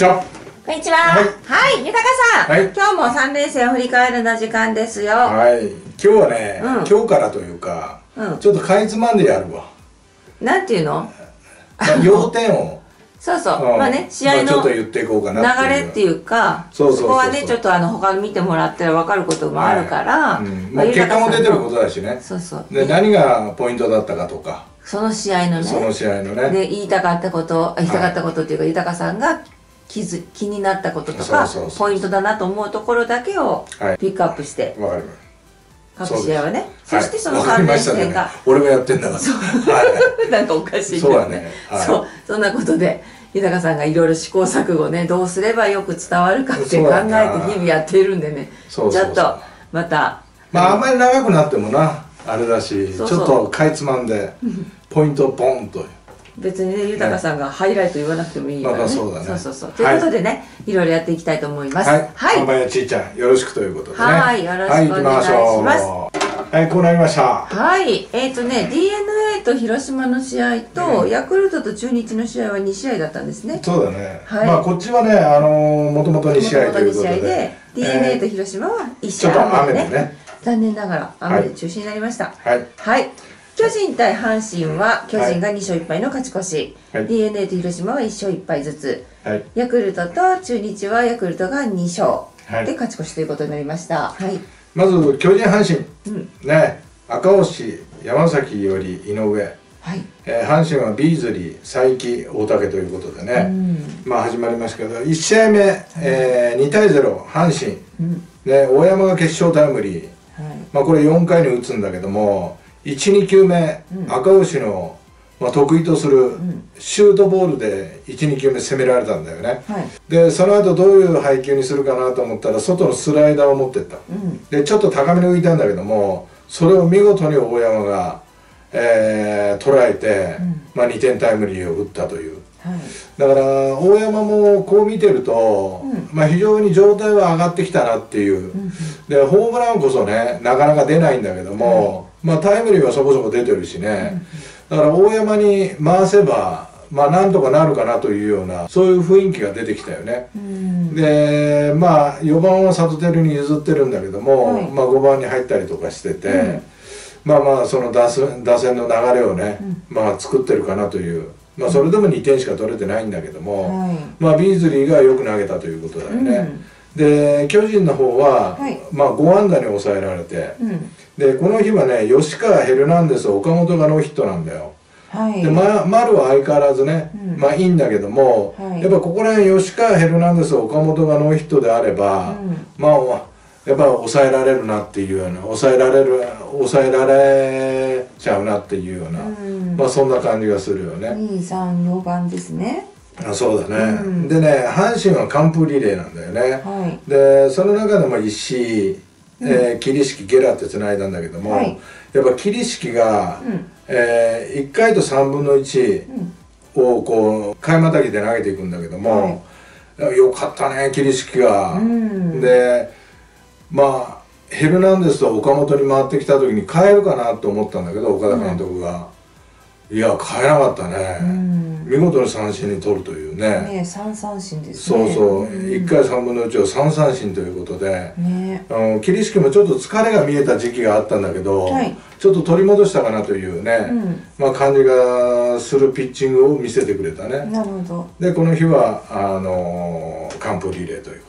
こんにちは。はい。はい、豊さん。はい。今日も3連戦を振り返るの時間ですよ。はい。今日はね、うん。今日からというか、うん。ちょっとかいつまんでやるわ、なんていうの？まあ、要点を。そうそう。うん。まあね、試合まあちょっの流と言っていこうかなれっていうか、そこはね、ちょっとあの、他に見てもらったら分かることもあるから、うん。まあ、結果も出てることだしね。そうそう。で何がポイントだったかとか。その試合のそのね、試合のね。で、言いたかったこと、あ言いたかったことっていうか、豊さんが気づ気になったこととかそうそうそう。ポイントだなと思うところだけをはい。ピックアップして、わかりま各試合はね。そしてそのはい。わか。3連りました。ね俺がやってんだから。はい。なんかおかしいけそうどだね。はい。そう。そんなことで豊さんがいろいろ試行錯誤ね。どうすればよく伝わるかって考えて日々やっているんでね。そうそうそう。ちょっとまた。まああんまり長くなってもな。あれだしそうそう。ちょっとかいつまんでポイントをポンと別にね豊さんがハイライト言わなくてもいいからね,、まあそうだね。そうそうそう。ということでね、い、ろいろやっていきたいと思います。はい、はい。看板屋ちいちゃんよろしくということでね。はい。よろしくお願いします。はいこうなりました。はい。えっ、とね d n a と広島の試合と、うん。ヤクルトと中日の試合は2試合だったんですね。そうだね、はい。まあこっちはねあのー、もともと2試合ということ元々二試合で d n a と広島は1試ちょっと合雨でね。残念ながら雨で中止になりました。はい。はい、巨人対阪神は巨人が2勝1敗の勝ち越し、はい。D n a と広島は1勝1敗ずつ。はい。ヤクルトと中日はヤクルトが2勝。はい。で勝ち越しということになりました。はい、まず巨人阪神。うん。ね。赤星山崎より井上、はい。えー阪神はビーズリー佐伯大竹ということでね、うん。まあ始まりましたけど1試合目、えー2対0阪神。うん。で大山が決勝タイムリー、はい。まあ、これ4回に打つんだけども12球目、うん。赤星の、まあ、得意とするん。シュートボールで12球目攻められたんだよね。はい。でその後どういう配球にするかなと思ったら外のスライダーを持ってった。うん。でちょっと高めに浮いたんだけどもそれを見事に大山が、えー捉えて、うん。まあ、2点タイムリーを打ったという。はい。だから大山もこう見てると、うん。まあ、非常に状態は上がってきたなっていう、うんでホームランこそねなかなか出ないんだけども、まあ、タイムリーはそこそこ出てるしね、だから大山に回せば、まあ、なんとかなるかなというようなそういう雰囲気が出てきたよね。うん。でまあ4番は里照に譲ってるんだけども、はい。まあ、5番に入ったりとかしてて、うん。まあまあその打線打線の流れをね、まあ、作ってるかなという、まあ、それでも2点しか取れてないんだけども、はい。まあ、ビーズリーがよく投げたということだよね。で巨人の方は、はい。まあ、5安打に抑えられてうんうんでこの日はね吉川ヘルナンデス岡本がノーヒットなんだよ。はい。で、ま、丸は相変わらずね、うん。まあいいんだけども、はい。やっぱここら辺吉川ヘルナンデス岡本がノーヒットであれば、うん。まあやっぱ抑えられるなっていうような抑えられる抑えられちゃうなっていうような、うん。まあそんな感じがするよね。234番ですね。あそうだね、うん。でね阪神は完封リレーなんだよね。はい。でその中でも石井、えー桐敷ゲラってつないだんだけども、はい。やっぱ桐敷が、うん。え1回と3分の1をこう買いまたぎで投げていくんだけども、よかったね桐敷が。うん。でまあヘルナンデスと岡本に回ってきた時に変えるかなと思ったんだけど岡田監督が、いや変えなかったね、うん見事に三振に取るというね。ね三三振ですそうねそう、ん。1回3分の1を3三振ということで、ねあの桐敷もちょっと疲れが見えた時期があったんだけど、はい。ちょっと取り戻したかなというね、うん。まあ、感じがするピッチングを見せてくれたね。なるほど。でこの日はあのー完封リレーというこ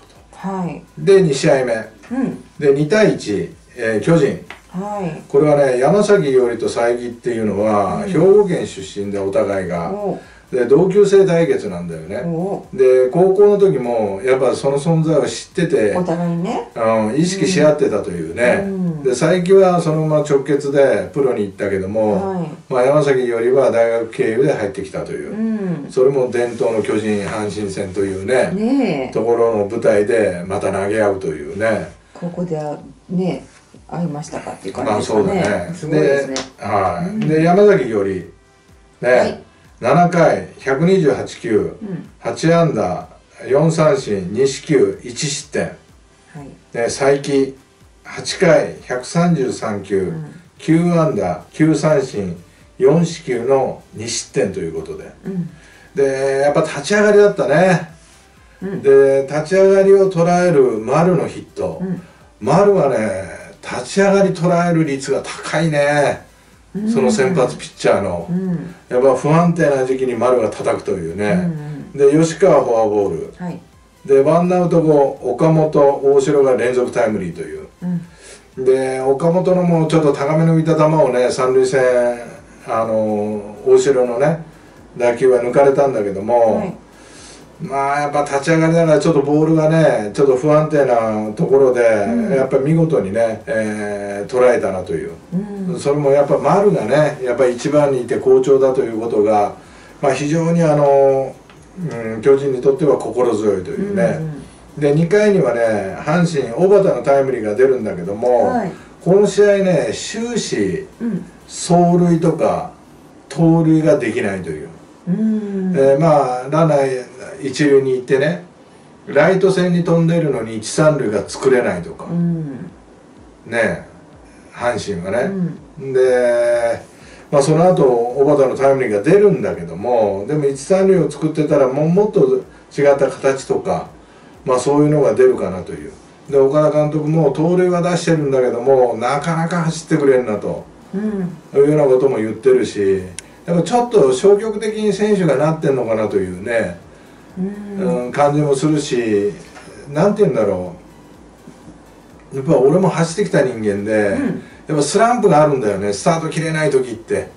はい。とで2試合目。うん。で2対1、えー巨人。はい。これはね山崎伊織と佐伯っていうのは、兵庫県出身でお互いがおで同級生対決なんだよね。おで高校の時もやっぱその存在を知っててお互いにね。うん、意識し合ってたというね、うん。で佐伯はそのまま直結でプロに行ったけども、はい。まあ、山崎よりは大学経由で入ってきたという、うん。それも伝統の巨人阪神戦というねねえ。ところの舞台でまた投げ合うというね。ここであね会いましたかっていう感まあじですかそうだね。ねすごいですね。はい、で山崎よりね、はい7回128球、うん。8安打4三振2四球1失点。はい。で佐伯8回133球、ん。9安打9三振4四球の2失点ということで。うん。でやっぱ立ち上がりだったね。うん。で立ち上がりを捉える丸のヒット、うん。丸はね立ち上がり捉える率が高いね、その先発ピッチャーの、うん。やっぱ不安定な時期に丸が叩くというね、ん。で吉川フォアボール。はい。でワンアウト後岡本大城が連続タイムリーという。うん。で岡本のもうちょっと高めの浮いた球をね三塁線あの大城のね打球は抜かれたんだけども、はいまあやっぱ立ち上がりながらちょっとボールがねちょっと不安定なところで、うん。やっぱり見事にね、えー捉えたなという、うん。それもやっぱ丸がねやっぱり一番にいて好調だということが、まあ、非常にあの、うん、巨人にとっては心強いというね、で2回にはね阪神小畑のタイムリーが出るんだけども、はい。この試合ね終始うん。走塁とか盗塁ができないという。うん。えーまあランナー一塁に行ってねライト線に飛んでるのに一三塁が作れないとか、うん。ね阪神はうね、ん。で、まあ、その後小畑のタイムリーが出るんだけどもでも一三塁を作ってたらもうもっと違った形とか、まあ、そういうのが出るかなという。で岡田監督も盗塁は出してるんだけどもなかなか走ってくれんなと。うん。いうようなことも言ってるしやっぱちょっと消極的に選手がなってんのかなというね、うん。うん、感じもするしなんて言うんだろう。やっぱ俺も走ってきた人間で、うん。やっぱスランプがあるんだよね。スタート切れない時って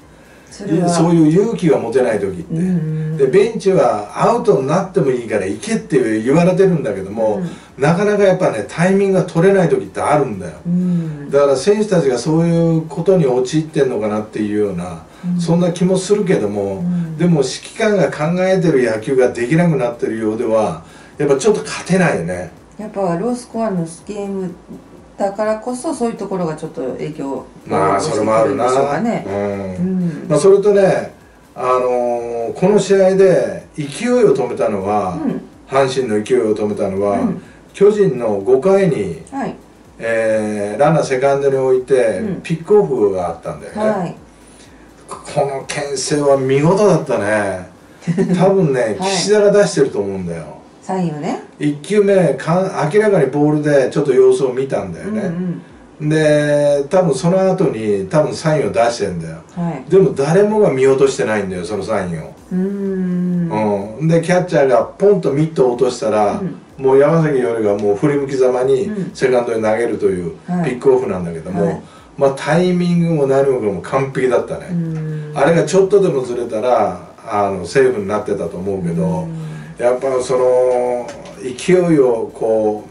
そういう勇気が持てない時って、うん。でベンチはアウトになってもいいから行けって言われてるんだけども、なかなかやっぱねタイミングが取れない時ってあるんだよ。うん。だから選手たちがそういうことに陥ってんのかなっていうような、うん。そんな気もするけども、うん。でも指揮官が考えてる野球ができなくなってるようではやっぱちょっと勝てないよね。やっぱロースコアのゲームだからこそそういうところがちょっと影響まあそれもあるな、うん。ん。まあ、それとね、あのーこの試合で勢いを止めたのは、うん。阪神の勢いを止めたのは、うん。巨人の5回に、はい。えーランナーセカンドに置いて、うん。ピックオフがあったんだよね、はい。この牽制は見事だったね。多分ね、はい。岸田が出してると思うんだよサインをね。1球目かん明らかにボールでちょっと様子を見たんだようんうね、ん。で多分その後に多分サインを出してんだよ。はい。でも誰もが見落としてないんだよそのサインを、うーん。うん、でキャッチャーがポンとミットを落としたら、うん。もう山崎よりがもう振り向きざまにうん。セカンドに投げるというピはい。ックオフなんだけども、はい。まあタイミングも何もかも完璧だったね、うん。あれがちょっとでもずれたらあのセーフになってたと思うけど、うんやっぱその勢いをこ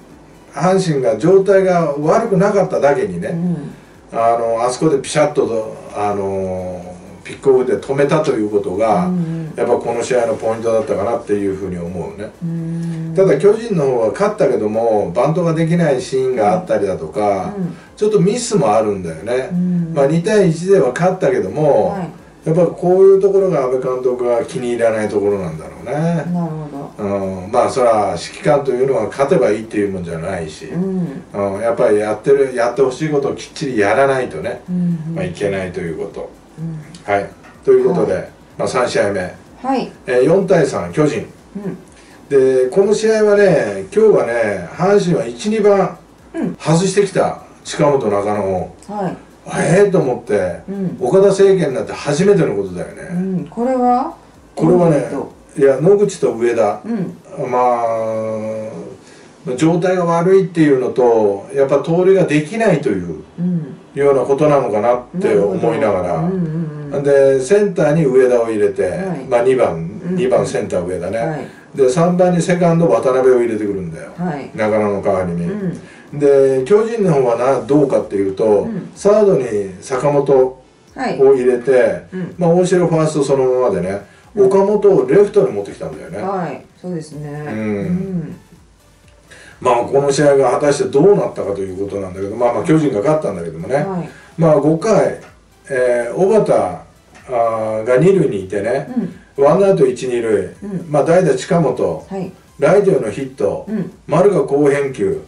う阪神が状態が悪くなかっただけにね、うん。あのあそこでピシャッととあのピックオフで止めたということが、うんやっぱこの試合のポイントだったかなっていうふうに思うね。うん。ただ巨人の方は勝ったけどもバントができないシーンがあったりだとか、うん。ちょっとミスもあるんだよね、うん。まあ、2対1では勝ったけども、はいやっぱこういうところが安倍監督が気に入らないところなんだろうね、なるほうん、まあそれは指揮官というのは勝てばいいっていうもんじゃないし、どうん。うん、やっぱりやってるやってほしいことをきっちりやらないとね、うんまあ、いけないということ、うん。はい。ということで、はまあ、3試合目、はい。えー4対3巨人。うん。でこの試合はね今日はね阪神は12番うん。外してきた。近本中野。をはいええと思ってうん。岡田政権になって初めてのことだよね、うん。これは？これはねどいや野口と上田。うん。まあ状態が悪いっていうのとやっぱ盗塁ができないといううん。ようなことなのかなって思いながら、うんうんうん。でセンターに上田を入れて、はい。まあ、2番。うん2番センター上田ね、はい。で3番にセカンド渡辺を入れてくるんだよ。はい。中野の代わりに、うんで巨人の方はなどうかっていうと、うん。サードに坂本はい。を入れて、うん。まあ、大城ファーストそのままでね、岡本をレフトに持ってきたんだよね、はい。そうですね。ん。まあこの試合が果たしてどうなったかということなんだけどまあまあ巨人が勝ったんだけどもね、はい。まあ5回、えー、小畑あーが二塁にいてね、うん。ワンアウト一二塁、うん。まあ代打近本はい。ライトへのヒット、うん。丸が好返球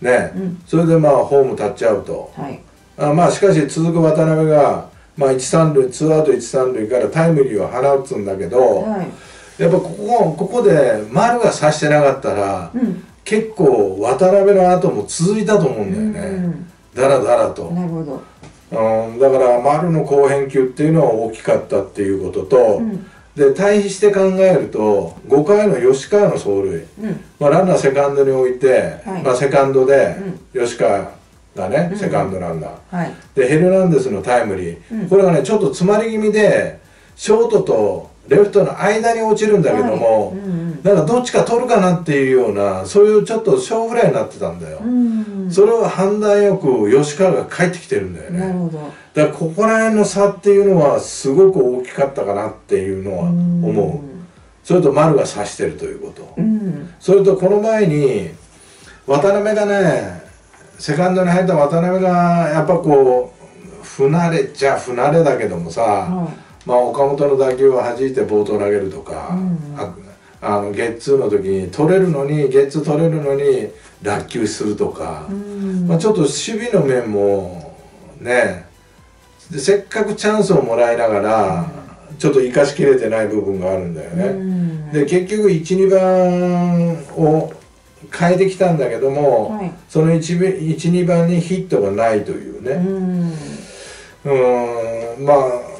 ね、うん。それでまあホームタッチアウトはい。あまあしかし続く渡辺が、まあ、一三塁ツーアウト一三塁からタイムリーを放つんだけど、はい。やっぱここここで丸が差してなかったら、うん。結構渡辺の後も続いたと思うんだよね、だらだらと、なるほど。うん、だから丸の後編球っていうのは大きかったっていうことと、うんで対比して考えると5回の吉川の走塁、うん。まあ、ランナーセカンドに置いて、はい。まあ、セカンドで吉川がね、うんセカンドランナー、はい。でヘルナンデスのタイムリー、うん。これがねちょっと詰まり気味でショートとレフトの間に落ちるんだけども、はい。うんなんかどっちか取るかなっていうようなそういうちょっと小フライになってたんだよ、うんそれを判断よく吉川が帰ってきてるんだよね。なるほど。だからここら辺の差っていうのはすごく大きかったかなっていうのは思う。それと丸が差してるということ。うん。それとこの前に渡辺がねセカンドに入った渡辺がやっぱこう不慣れっちゃ不慣れだけどもさ、はまあ、岡本の打球を弾いてボートを投げるとか、うん。ああのゲッツーの時に取れるのにゲッツー取れるのに落球するとか。まあ、ちょっと守備の面もねでせっかくチャンスをもらいながら、ちょっと生かしきれてない部分があるんだよね。うん。で結局12番を変えてきたんだけども、はい。その12番にヒットがないといううねん。うーんまあ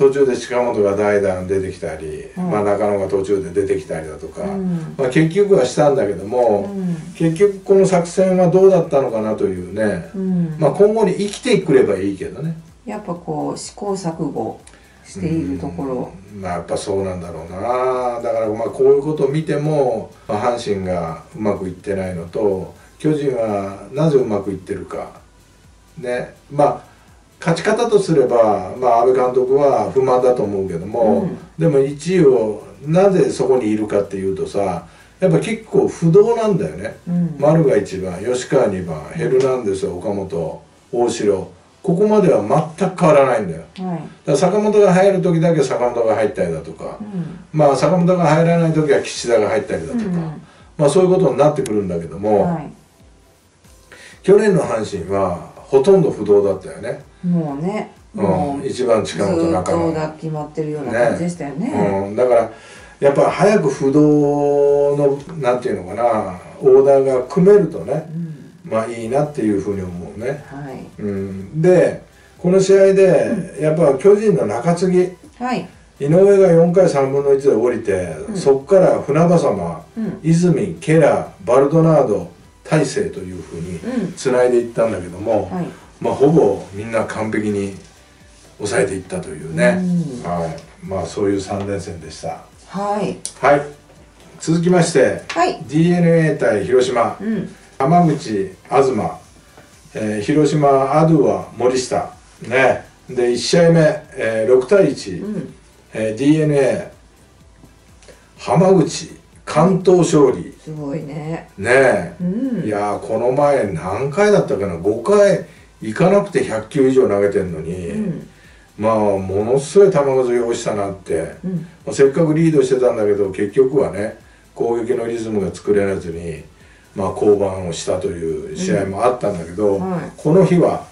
途中で近本が代打に出てきたり、うん。まあ、中野が途中で出てきたりだとか、うん。まあ、結局はしたんだけども、うん。結局この作戦はどうだったのかなというね、うん。まあ、今後に生きてくればいいけどね。やっぱこう試行錯誤しているところ。うん。まあやっぱそうなんだろうな。だからまあこういうことを見ても、まあ、阪神がうまくいってないのと巨人はなぜうまくいってるか。ね。まあ勝ち方とすれば、まあ、安倍監督は不満だと思うけども、うん。でも1位をなぜそこにいるかっていうとさやっぱ結構不動なんだよね。うん。丸が1番吉川2番ヘルナンデス岡本大城。ここまでは全く変わらないんだよ。はい。だ坂本が入る時だけ坂本が入ったりだとか、うん。まあ坂本が入らない時は岸田が入ったりだとか、うん。まあそういうことになってくるんだけども、はい。去年の阪神はほとんど不動だったよね、もうねうもん、一番ず近本中野、とが決まってるような感じでしたよね。うん、だからやっぱ早く不動のなんていうのかなオーダーが組めるとねうん。まあいいなっていうふうに思うね、はい。うん、でこの試合でやっぱ巨人の中継ぎはい。井上が4回3分の1で降りて、うん。そこから船場様うん。泉ケラーバルドナード大勢というふうにうん。つないでいったんだけども、はいまあほぼみんな完璧に抑えていったというね、うん。はい。まあそういう3連戦でした。はい。はい。続きましてはい。d n a 対広島。うん。浜口東、えー広島アドゥア森下。ね。で1試合目、えー6対1、うん。えー、d n a 浜口関東勝利。すごいね。ねえ、うん。いやーこの前何回だったかな？5回行かなくて100球以上投げてんのに、うん。まあものすごい球数用意したなって、うん。まあせっかくリードしてたんだけど結局はね攻撃のリズムが作れずに、まあ、降板をしたという試合もあったんだけど、うん。はい。この日は、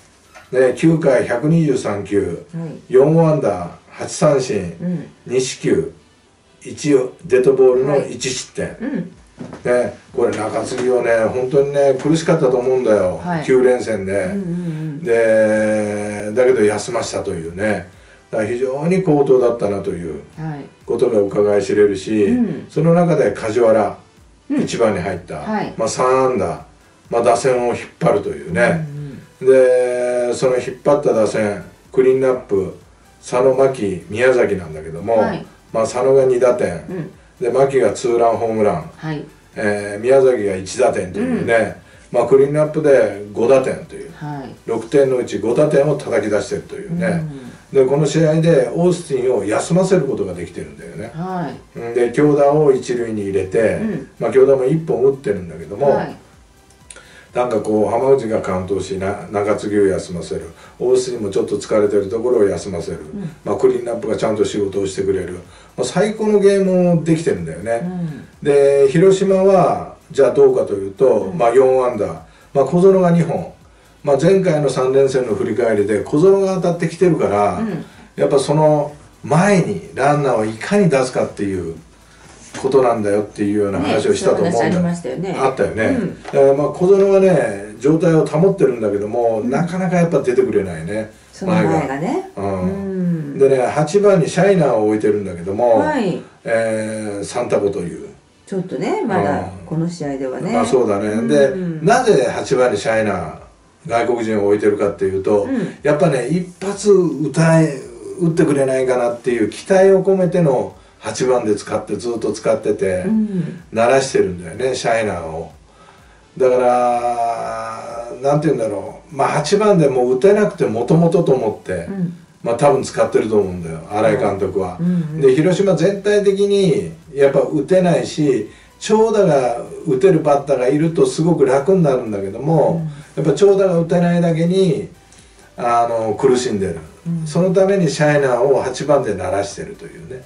ね、9回123球はい。4安打8三振うん。2四球1デッドボールのはい。1失点、うんね、これ中継ぎをね本当にね苦しかったと思うんだよ、はい。9連戦で、うんうんでだけど休ましたというね。非常に好投だったなといううんはい。ことが伺い知れるし、うん。その中で梶原、うん。1番に入った、はい。まあ、3安打、まあ、打線を引っ張るといううんね、でその引っ張った打線クリーンナップ佐野真希宮崎なんだけども、はい。まあ、佐野が2打点、うんうんで牧がツーランホームラン、はい。えー宮崎が1打点というね、まあ、クリーンナップで5打点という。はい。6点のうち5打点を叩き出してるというね、うん。でこの試合でオースティンを休ませることができてるんだよね。はい。うん。で京田を一塁に入れて、うん。まあ、京田も1本打ってるんだけども、はい。なんかこう浜内が完投しな中継ぎを休ませる。大須にもちょっと疲れてるところを休ませる、ん。まあ、クリーンナップがちゃんと仕事をしてくれる、まあ、最高のゲームをできてるんだよね、うん。で広島はじゃあどうかというと、うん。まあ、4安打、まあ、小園が2本、まあ、前回の3連戦の振り返りで小園が当たってきてるから、うん。やっぱその前にランナーをいかに出すかっていうことなんだよっていうような話をしたと思うんだ、ね、ありましたよね。あったよね、うん。だからまあ小園はね状態を保ってるんだけども、なかなかやっぱ出てくれないね。その前が。ね。ううん。んでね8番にシャイナーを置いてるんだけども、はい。えーサンタコという。ちょっとねまだうん。この試合ではね。まあそうだね、うん。でなぜ8番にシャイナー外国人を置いてるかっていうと、うん。やっぱね一発歌え打ってくれないかなっていう期待を込めての8番で使ってずっと使ってて、うん。鳴らしてるんだよねシャイナーを。だからなんて言うんだろう。まあ8番でもう打てなくてもともとと思って、うん。まあ多分使ってると思うんだよ新井監督は、うん。うん。で広島全体的にやっぱ打てないし長打が打てるバッターがいるとすごく楽になるんだけども、やっぱ長打が打てないだけにあの苦しんでる、うん。そのためにシャイナーを8番で鳴らしてるというね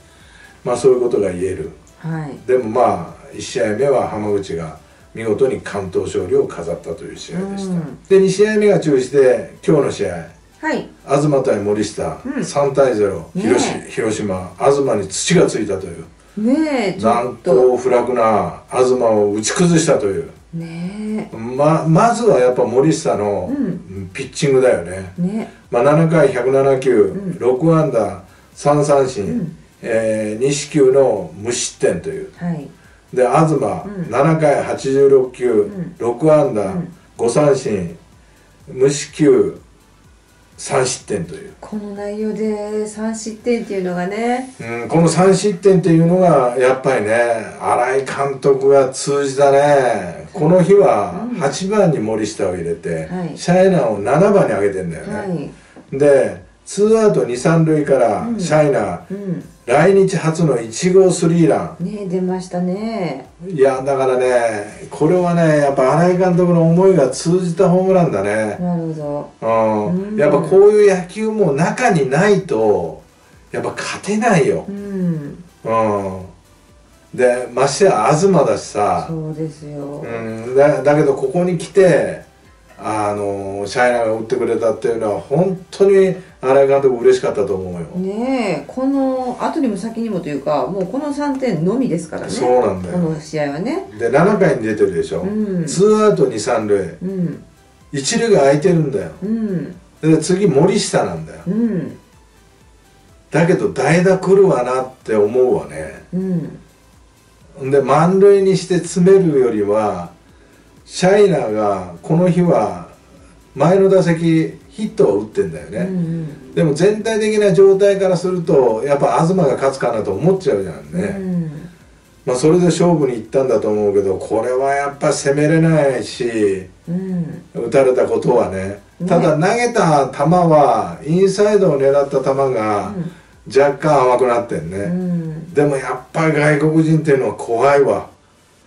まあそういうことが言える。はい。でもまあ1試合目は浜口が見事に関東勝利を飾ったという試合でした、うん。で2試合目が中止で今日の試合。はい。東対森下、うん。3対0、ね広し広島東に土がついたという。ねえちょ難っと。攻不落な東を打ち崩したという。ねままずはやっぱ森下のうん。ピッチングだよね、えね。まあ、7回107球、ん。6安打3三振、うんえー、2四球の無失点という。はい。で東、ん。7回86球、ん。6安打、うん。5三振無四球3失点という、この内容で3失点っていうのがね。うん、この3失点っていうのがやっぱりね新井監督が通じたね。この日はうん。8番に森下を入れて、はい。シャイナーを7番に上げてんだよね、はい。でツーアウト2、3塁からうん。シャイナー、うん来日初の1号スリーラン。ねえ出ましたね。いやだからねこれはねやっぱ新井監督の思いが通じたホームランだね、なるほうん。うん。やっぱこういう野球も中にないとやっぱ勝てないよ。ど、うん。うん、でましてや東だしさ。そうですよ、うん、だだけどここに来てあのシャイナーが打ってくれたっていうのは本当に新井監督嬉しかったと思うよ、ねえこの後にも先にもというかもうこの3点のみですからね。そうなんだよ。この試合はね。で7回に出てるでしょ、うん。ツーアウト2、3塁。うん。一塁が空いてるんだよ。うん。で次森下なんだよ。うん。だけど代打来るわなって思うわね。うん。で満塁にして詰めるよりはシャイナーがこの日は前の打席ヒットを打ってんだよね、うんでも全体的な状態からするとやっぱ東が勝つかなと思っちゃうじゃんうね、ん。まあそれで勝負に行ったんだと思うけどこれはやっぱ攻めれないしうん。打たれたことはね。ね。ただ投げた球はインサイドを狙った球が若干甘くなってんね、うん。でもやっぱり外国人っていうのは怖いわ、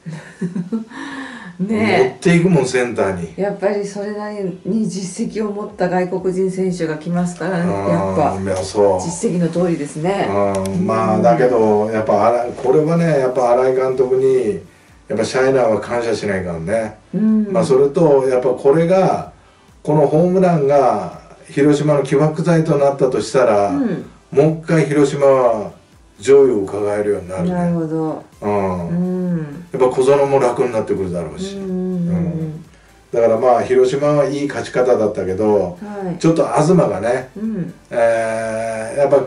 持ねっていくもんセンターに。えやっぱりそれなりに実績を持った外国人選手が来ますからねやっぱ。実績の通りですね。うんまあだけどやっぱこれはねやっぱ新井監督にやっぱシャイナーは感謝しないからね、うん。まあそれとやっぱこれがこのホームランが広島の起爆剤となったとしたら、うん。もう一回広島は上位を伺えるようになるなるねほど。うん。うん。やっぱ小園も楽になってくるだろううし、んだからまあ広島はいい勝ち方だったけどはい。ちょっと東がね、うん。えーやっぱ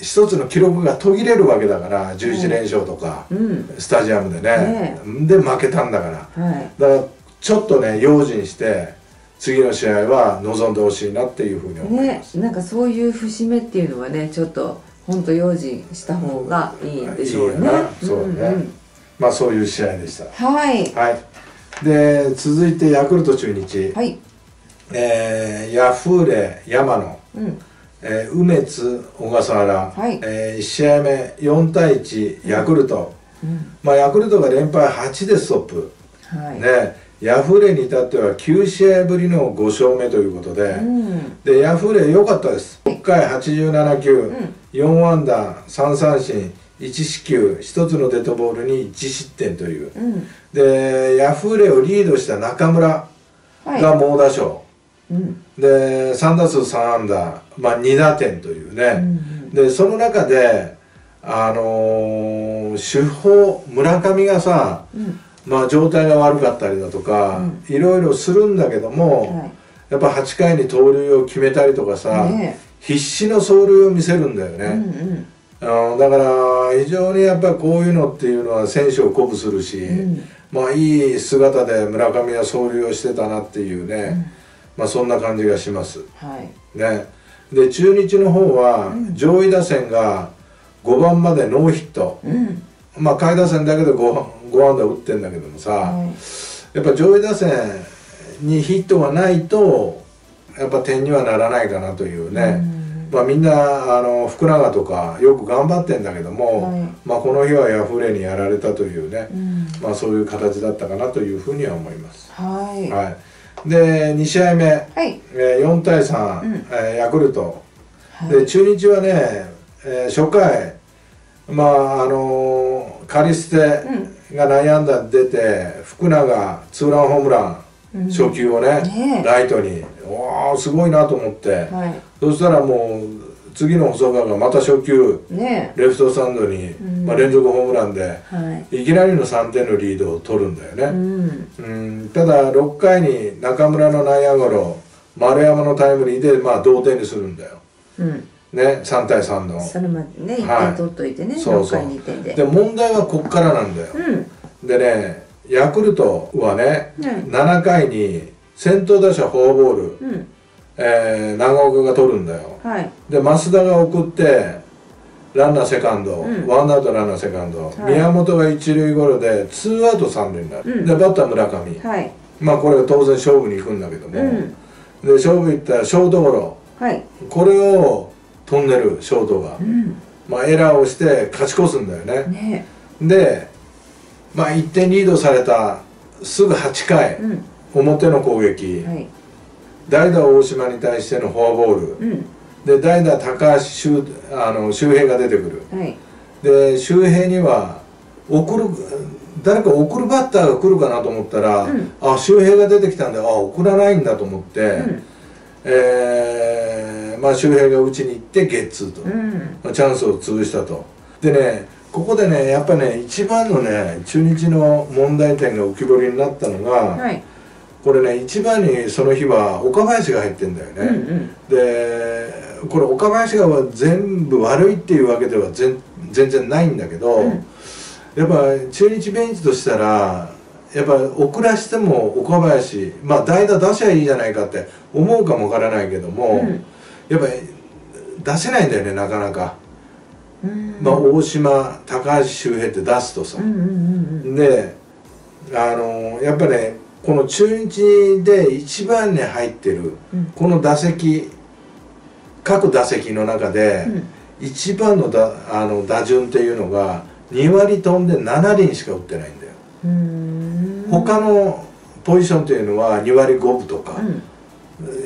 一つの記録が途切れるわけだから11連勝とか、うん。スタジアムでね。で負けたんだから。はい。だからちょっとね用心して次の試合は望んでほしいなっていうふうに思いねます、なんかそういう節目っていうのはねちょっと本当用心した方がいいんでしょうね。そうだねんん。まあそういう試合でした。はい。はい。で続いてヤクルト中日、はい。えーヤフーレ山野うん。えー梅津小笠原、はい。え1試合目4対1ヤクルト、うん。まあ、ヤクルトが連敗8でストップ、はい。ね、ヤフーレに至っては9試合ぶりの5勝目ということで、うん。でヤフーレ良かったです。1回87球、ん。4安打3三振1四球1つのデッドボールに1失点という。うん。でヤフーレをリードした中村はい。が猛打賞、うん。で3打数3安打、まあ、2打点というね、うん。でその中であのー主砲村上がさ、うんまあ、状態が悪かったりだとか、いろいろするんだけども、はい。やっぱ8回に盗塁を決めたりとかさ、ね必死の走塁を見せるんだようんうね、ん。あのだから非常にやっぱりこういうのっていうのは選手を鼓舞するし、うん。まあいい姿で村上は走塁をしてたなっていうね、まあそんな感じがします。はい。ね。で中日の方はうん。上位打線が5番までノーヒット。うん。まあ下位打線だけで 5, 5安打打ってんだけどもさ、はい。やっぱ上位打線にヒットがないとやっぱ点にはならないかなというね、うん。まあみんなあの福永とかよく頑張ってんだけども、はい。まあこの日はヤフレにやられたというね、うん。まあそういう形だったかなというふうには思います。はい。はい、で2試合目、はい。えー4対3、うん。えーヤクルト。はい。で中日はね、えー初回まああのーカリステが内野安打出て福永ツーランホームラン、うん。初球をねねえ。ライトに。おーすごいなと思って、はい。そしたらもう次の細川がまた初球ねレフトスタンドに、うん。まあ、連続ホームランではい。いきなりの3点のリードを取るんだよね、うん。うん。ただ6回に中村の内野ゴロ丸山のタイムリーでまあ同点にするんだよ。うんね3対3の。それまでねはい。1点取っといてね6そうそう。回2点で。で問題はこっからなんだよ。うん。でねヤクルトはね、うん7回に先頭打者フォアボール、うん。えー長岡が取るんだよ。はい。で増田が送ってランナーセカンド、うん。ワンアウトランナーセカンド、はい。宮本が一塁ゴロでツーアウト三塁になる、うん。でバッター村上。はい。まあこれが当然勝負に行くんだけども、うん。で勝負行ったらショートゴロ。はい。これをトンネルショートが。う、ん。まあ、エラーをして勝ち越すんだよね。ね。で、まあ、1点リードされたすぐ8回うん。表の攻撃、はい。代打大島に対してのフォアボール。うん。で代打高橋周あの周平が出てくる。はい。で周平には送る誰か送るバッターが来るかなと思ったら、うん。あ周平が出てきたんであ送らないんだと思って、うん。えーまあ周平が打ちに行ってゲッツーと、うん。まあチャンスを潰したと。でねここでねやっぱね一番のね中日の問題点が浮き彫りになったのが、はい。これね一番にその日は岡林が入ってんだよね、うんうん。でこれ岡林が全部悪いっていうわけでは全全然ないんだけど、うん。やっぱ中日ベンチとしたらやっぱ遅らしても岡林まあ代打出しゃいいじゃないかって思うかもわからないけども、うんやっぱり出せないんだよねなかなか、うん。まあ大島高橋周平って出すとさ。であのやっぱねこの中日で一番に入ってるうん。この打席各打席の中で、うん。一番のだあの打順っていうのが2割飛んで7厘しか打ってないんだよ、うん。他のポジションっていうのは2割5分とか。う、ん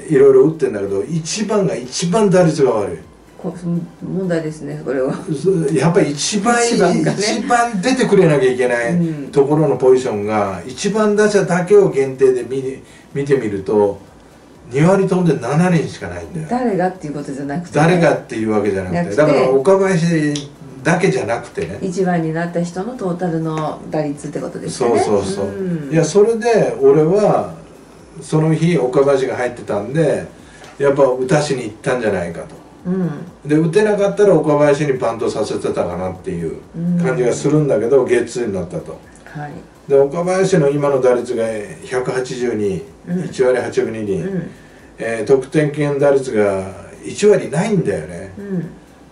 いろいろ打ってんだけど一番が一番打率が悪い。こ問題ですねこれは。そやっぱり一番一番がね。一番出てくれなきゃいけないうん。ところのポジションが一番打者だけを限定で見見てみると2割飛んで7厘しかないんだよ。誰がっていうことじゃなくてね。誰がっていうわけじゃなくて。だから岡林だけじゃなくてね。一番になった人のトータルの打率ってことですそうよねそう。そう、ん。いやそれで俺はその日岡林が入ってたんでやっぱ打たしに行ったんじゃないかと。うん。で打てなかったら岡林にパントさせてたかなっていう感じがするんだけど、ゲッツーになったと。はい。で岡林の今の打率が182、うん。1割8分2厘、うん。えー得点圏打率が1割ないんだよね、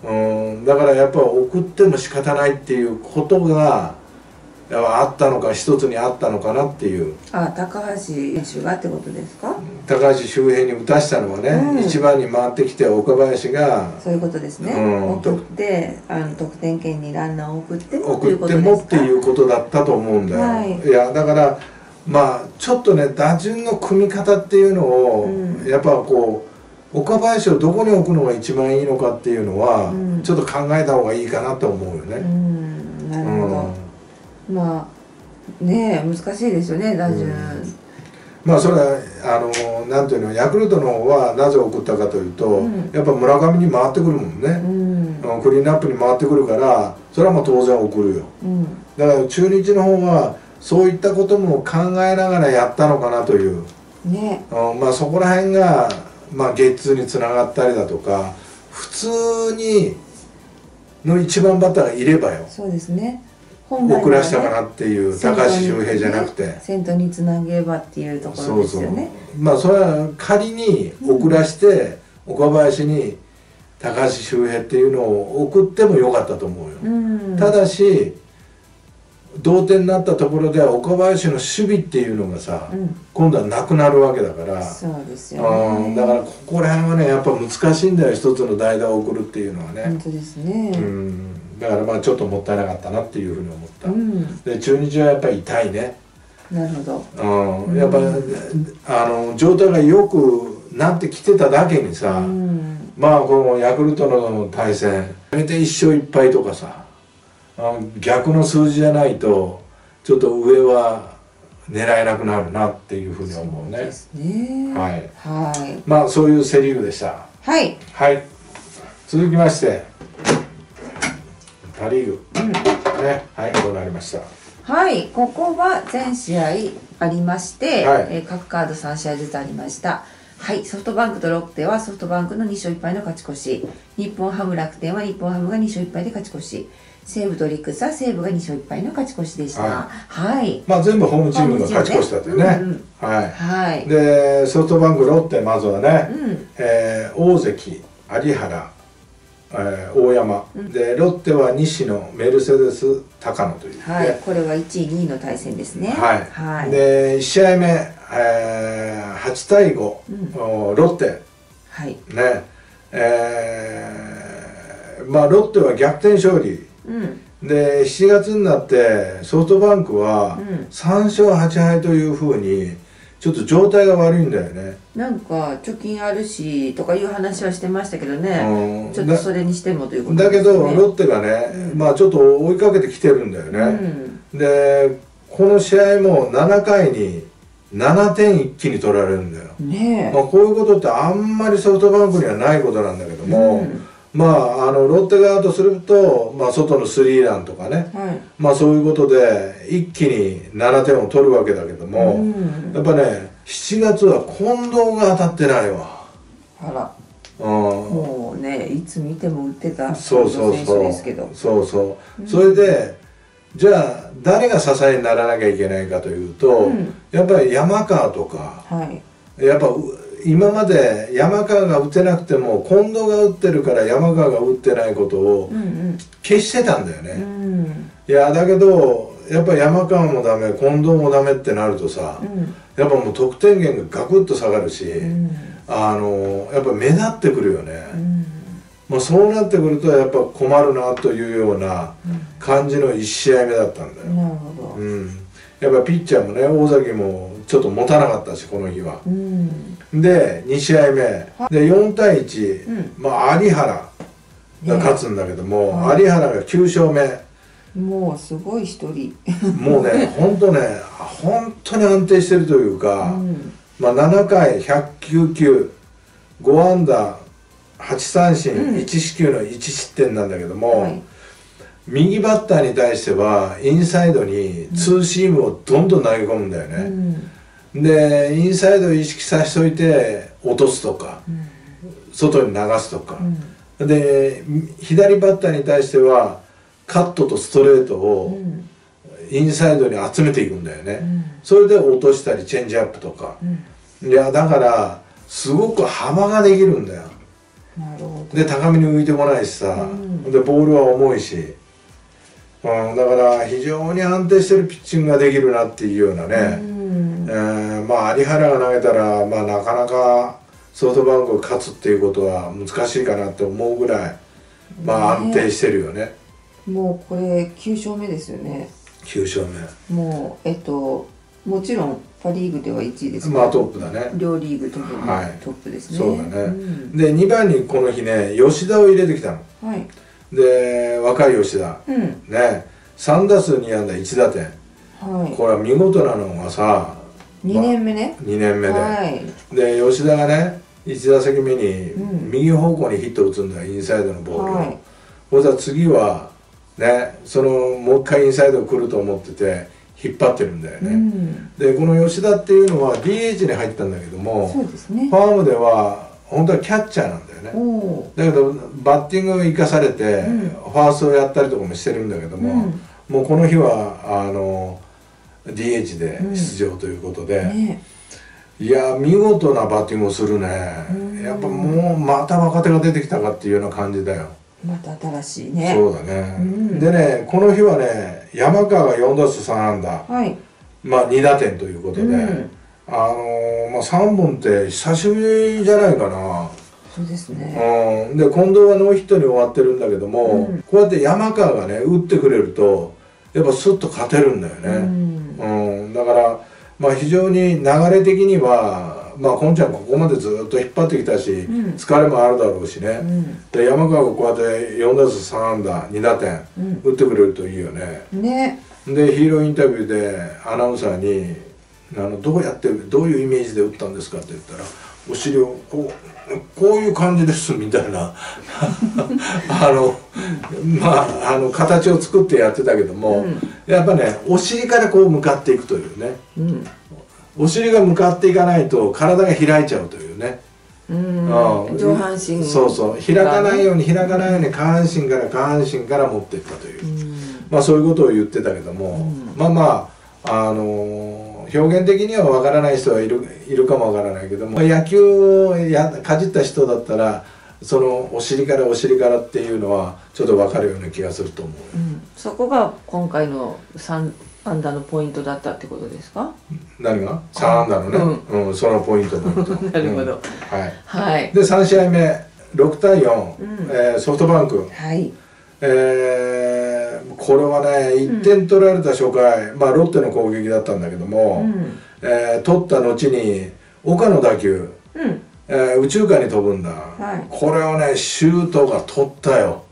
うん。うん、だからやっぱ送っても仕方ないっていうことがあったのか一つにあったのかなっていう。あ高橋選手がってことですか？高橋周平に打たしたのはね、うん。一番に回ってきて岡林がそういうことですね、うん。送ってあの得点圏にランナーを送ってもと送ってもっていうことだったと思うんだよ、はい。やだからまあちょっとね打順の組み方っていうのを、うん。やっぱこう岡林をどこに置くのが一番いいのかっていうのは、うん。ちょっと考えた方がいいかなと思うようね。ん。なるうん。ほど、まあねえ難しいですよね打順、うん。まあそれはあのなんていうのヤクルトの方はなぜ送ったかというと、うん。やっぱ村上に回ってくるもんね、うん。うんクリーンアップに回ってくるからそれはもう当然送るよ。うん。だから中日の方はそういったことも考えながらやったのかなという、ね。うんまあそこら辺が、まあ、ゲッツーにつながったりだとか普通にの一番バッターがいればよ。そうですね送らしたかなっていう高橋周平じゃなくて。先頭につなげばっていうところそうそう。ですよねまあそれは仮に送らして、岡林に高橋周平っていうのを送ってもよかったと思うよ、うん。ただし同点になったところでは岡林の守備っていうのがさ、うん。今度はなくなるわけだから、そうですよね。うん、だからここら辺はねやっぱ難しいんだよ一つの代打を送るっていうのはね、本当ですね。うん、だからまあちょっともったいなかったなっていうふうに思った、うん。で中日はやっぱり痛いね。なるほど。うん、やっぱ、あの状態が良くなってきてただけにさ、うん。まあこのヤクルトの対戦大体1勝1敗とかさ逆の数字じゃないとちょっと上は狙えなくなるなっていうふうに思うね。ですね。はい。はい。まあそういうセ・リーグでした。はい。はい。続きましてパ・リーグ、ね。はいこうなりました？はい、ここは全試合ありまして、はい。えー各カード3試合ずつありました。はい、ソフトバンクとロッテはソフトバンクの2勝1敗の勝ち越し、日本ハム楽天は日本ハムが2勝1敗で勝ち越し、西武とリックスは西武が2勝1敗の勝ち越しでした。ははい、まあ全部ホームチームが勝ち越したっていうねうんうん。はい。はい、でソフトバンクロッテまずはね、うん、えー大関有原、えー大山、でロッテは西野メルセデス高野という、ねはい、これは1位2位の対戦ですね。はい。はい、で1試合目、えー8対5、おロッテ。はい、ね。えーまあロッテは逆転勝利。うん、で7月になってソフトバンクはうん。3勝8敗というふうにちょっと状態が悪いんだよね、なんか貯金あるしとかいう話はしてましたけどね、うん。ちょっとそれにしてもということだけ。どロッテがね、まあちょっと追いかけてきてるんだよね、うん。でこの試合も7回に7点一気に取られるんだよ、ねえ、まあ、こういうことってあんまりソフトバンクにはないことなんだけども、うんまああのロッテ側とすると、まあ、外のスリーランとかね、はい。まあそういうことで一気に7点を取るわけだけども、うん。やっぱね7月は近藤が当たってないわ、あら。うん、もうねいつ見ても打ってたそうそうそう。ですけど。そうそう、それでじゃあ誰が支えにならなきゃいけないかというと、うん。やっぱり山川とかはい。やっぱう今まで山川が打てなくても近藤が打ってるから山川が打ってないことをうんうん消してたんだようね、ん。いやだけどやっぱ山川もダメ近藤もダメってなるとさ、うん。やっぱもう得点源がガクッと下がるし、うん。あのやっぱ目立ってくるよね、うん。まあ、そうなってくるとやっぱ困るなというような感じの1試合目だったんだよ、うん、やっぱピッチャーもね大崎もちょっと持たなかったしこの日は。うんで2試合目。で4対1、うん。まあ、有原が勝つんだけども、はい。有原が9勝目。もうすごい一人。もうね 本当ね本当に安定してるといううか、ん。まあ、7回109球。5安打8三振、うん。1四球の1失点なんだけども、はい。右バッターに対してはインサイドにツーシームをどんどん投げ込むんだようね、んでインサイドを意識させといて落とすとかうん外に流すとか。う、ん。で左バッターに対してはカットとストレートうをん。インサイドに集めていくんだよね、うん。それで落としたりチェンジアップとか。うん。いやだからすごく幅ができるんだよ。で高めに浮いてこないしさ、うん。でボールは重いし、うん、だから非常に安定してるピッチングができるなっていうようなうね、んえーまあ有原が投げたら、まあ、なかなかソフトバンクが勝つっていうことは難しいかなって思うぐらい、まあ、ね安定してるよね。もうこれ9勝目ですよね。9勝目。もうえっともちろんパ・リーグでは1位ですまあトップだね。両リーグともにはい。トップですね、そうだね。ん。で2番にこの日ね吉田を入れてきたの。はい。で若い吉田。うん。ね。3打数2安打1打点。はい。これは見事なのがさ2年目ね、2年目で、はい。で吉田がね1打席目にうん。右方向にヒットを打つんだよインサイドのボールを、はい。そしたら次はねそのもう一回インサイド来ると思ってて引っ張ってるんだようね、ん、でこの吉田っていうのは DH に入ったんだけどもそうですね。ファームでは本当はキャッチャーなんだよね。だけどバッティングが生かされて、うん。ファーストをやったりとかもしてるんだけども、うん。もうこの日はあの DH で出場ということで、ね。いや見事なバッティングをするね、うん。やっぱもうまた若手が出てきたかっていうような感じだよ、また新しいね。そうだね、うん。でねこの日はね山川が4打数3安打。はい。まあ2打点ということで、うん。あのーまあ、3本って久しぶりじゃないかな、そうですね。うん、で近藤はノーヒットに終わってるんだけども、うん。こうやって山川がね打ってくれるとやっぱスッと勝てるんだようね、んうん。だから、まあ、非常に流れ的には、まあ、こんちゃんここまでずっと引っ張ってきたし、ん。疲れもあるだろうしね、うん。で山川がこうやって4打数3安打2打点うん。打ってくれるといいよね。ね。でヒーローインタビューでアナウンサーに「あのどうやってどういうイメージで打ったんですか?」って言ったら「お尻をこうこういう感じです」みたいな。あのまああの形を作ってやってたけども、うん。やっぱねお尻からこう向かっていくというね。うん。お尻が向かっていかないと体が開いちゃうというね、うん。うん上半身。そうそう。開かないように開かないように下半身から下半身から持っていったという。うん。まあそういうことを言ってたけども、うん。まあまああのー表現的にはわからない人はいるいるかもわからないけども野球をやかじった人だったらそのお尻からお尻からっていうのはちょっとわかるような気がすると思う、うん。そこが今回の三安打のポイントだったってことですか？何が？3安打のね、うん。そのポイントポイント。なるほど。うん。はい。はい。で3試合目6対4、うん。えーソフトバンク、はいえーこれはね1点取られた初回、まあロッテの攻撃だったんだけども、うん。えー取った後に岡の打球、うん。えー宇宙間に飛ぶんだ、はい。これをねシュートが取ったよ。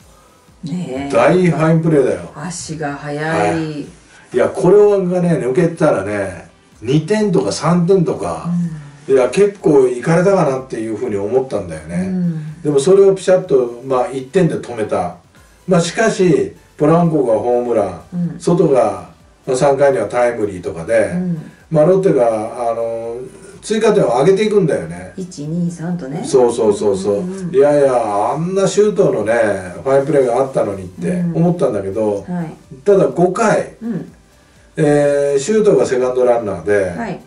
ねえ。大ファインプレーだよ。足がは速い、い。やこれがね抜けたらね2点とか3点とか、いや結構いかれたかなっていうふうに思ったんだよね、うん。でもそれをピシャッと、まあ、1点で止めた、まあ、しかしポランコがホームラン、うん。外がまあ3回にはタイムリーとかで、うん。まあ、ロッテがあの追加点を上げていくんだよね。123とね。そうそうそうそう、うんいやいやあんなシュートのねファインプレーがあったのにってうん。思ったんだけど、はい。ただ5回、うん。えーシュートがセカンドランナーで、はい。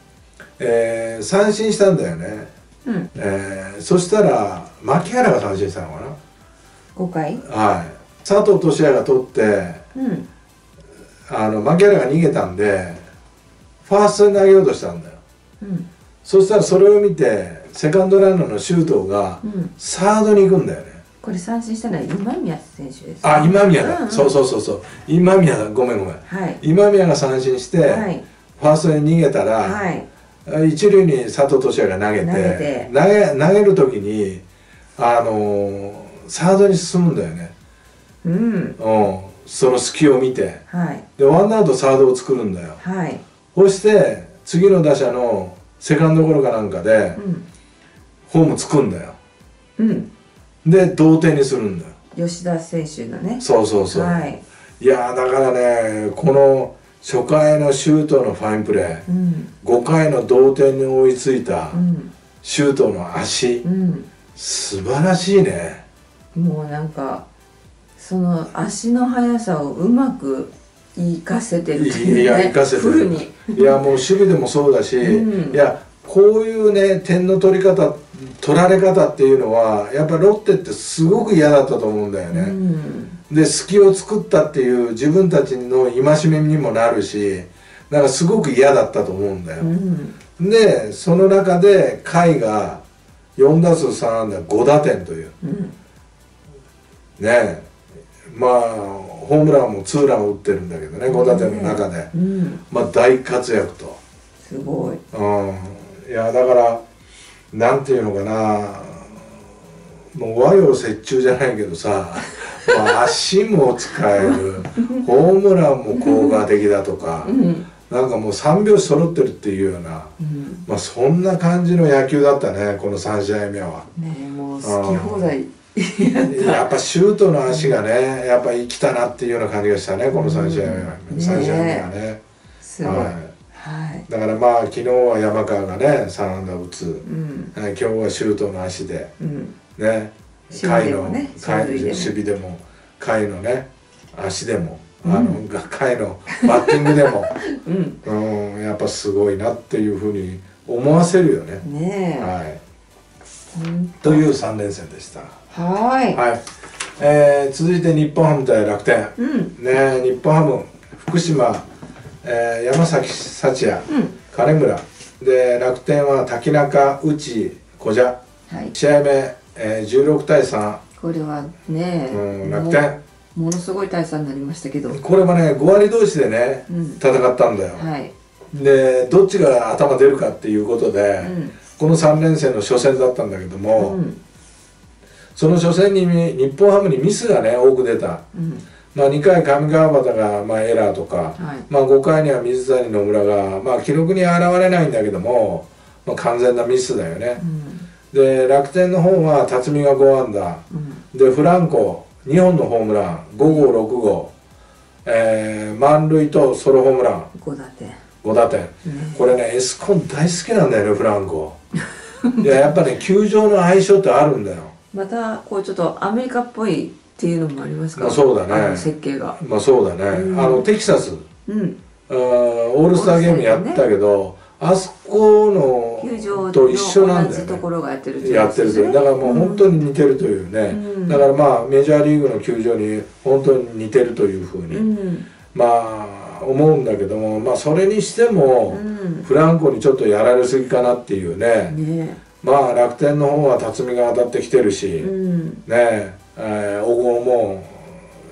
えー三振したんだよね、うん。えーそしたら牧原が三振したのか5回？なはい佐藤俊也が取ってうん。あの牧原が逃げたんでファーストに投げようとしたんだよ。うん。そしたらそれを見てセカンドランナーの周東がうん。サードに行くんだよね。これ三振したのは今宮選手ですか？あ今宮だ、うんうん。そうそうそうそう。今宮だ。ごめんごめん。はい。今宮が三振して、はい。ファーストに逃げたら、はい。一塁に佐藤俊也が投げて投げて。投げ投げる時にあのーサードに進むんだよね、うん。うん、その隙を見て。はい。でワンアウトサードを作るんだよ。はい。そして次の打者のセカンドゴロかなんかでうん。ホームつくんだよ。うん。で同点にするんだよ。吉田選手のね。そうそうそう、はい。いやーだからねこの初回のシュートのファインプレー。うん。5回の同点に追いついたうん。シュートの足。うん。素晴らしいね。もうなんかその足の速さをうまく活かせてるというねいや活かせてる。に。いやもう守備でもそうだし、うん。いやこういうね点の取り方取られ方っていうのはやっぱロッテってすごく嫌だったと思うんだようね、ん。で隙を作ったっていう自分たちの戒めにもなるしなんかすごく嫌だったと思うんだよ、うん。でその中で甲斐が4打数3安打5打点という。うん。ねえまあホームランもツーランを打ってるんだけどね5打点の中で、うん。まあ大活躍と、すごい。うん、いやだからなんていうのかな。もう和洋折衷じゃないけどさ、まあ、足も使える ホームランも効果的だとかう、ん。なんかもう三拍子揃ってるっていうような、うん。まあ、そんな感じの野球だったねこの3試合目は。ねえもう好き放題やっぱシュートの足がねやっぱ生きたなっていうような感じがしたねこの3試合目は、うん。3試合目はね。すごい。ははい。い、だからまあ昨日は山川がね3安打打つ、うん。はい今日はシュートの足で。うん。ね。甲斐のね守走備でも。甲斐のね足でも。あの甲斐のバッティングでも、うん。うん、やっぱすごいなっていうふうに思わせるよね。ねえ。はい、うんと。いう3連戦でした。はーい。はい、えー続いて日本ハム対楽天。うん。ね日本ハム福島、えー山崎幸也、うん。金村。で楽天は滝中内小蛇はい。試合目、えー、16対3、これはねうん、楽天。もものすごい大差になりましたけど。これもね5割同士でね、うん。戦ったんだよ、はい。でどっちが頭出るかっていうことで、うん。この3連戦の初戦だったんだけども、うんその初戦に日本ハムにミスがね多く出た、うん。まあ、2回上川端がまあエラーとか、はい。まあ、5回には水谷野村が、まあ、記録に現れないんだけども、まあ、完全なミスだよね。う、ん。で楽天の方は辰巳が5安打。うん。でフランコ2本のホームラン。5号6号、えー満塁とソロホームラン。5打点。5打点。これねエスコン大好きなんだよねフランコ。いややっぱね球場の相性ってあるんだよまたこうちょっとアメリカっぽいっていうのもありますか？まあそうだね。設計が。まあそうだね、うん。あのテキサス。うん。あーオールスターゲームやったけど、あそこ球場ののと一緒なん同だよね。じところがやってるやってるだからもう本当に似てるというね、うん。だからまあメジャーリーグの球場に本当に似てるというふうに、うん。まあ思うんだけどもまあそれにしても、うん。フランコにちょっとやられすぎかなっていうね、ねまあ楽天の方は辰巳が当たってきてるし、えうん。ねええー小郷も